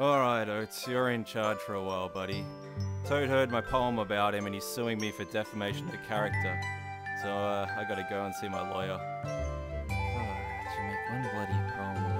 Alright, Otis, you're in charge for a while, buddy. Toad heard my poem about him and he's suing me for defamation of character. So, uh, I gotta go and see my lawyer. Oh, to make one bloody poem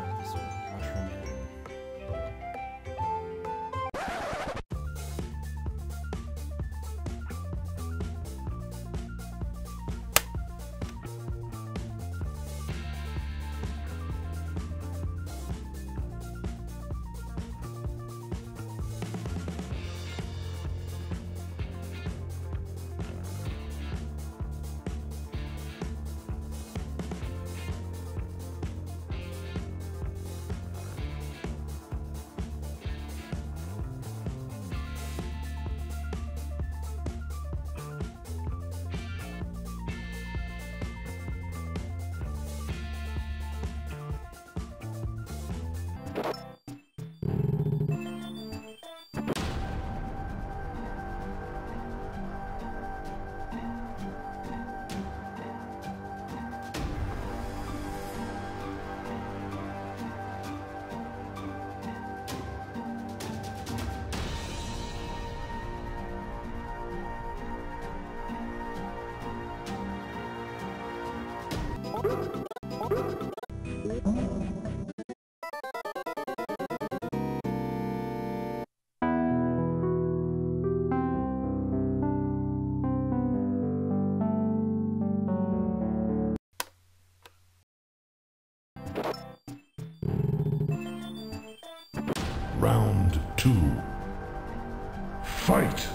Round two. Fight!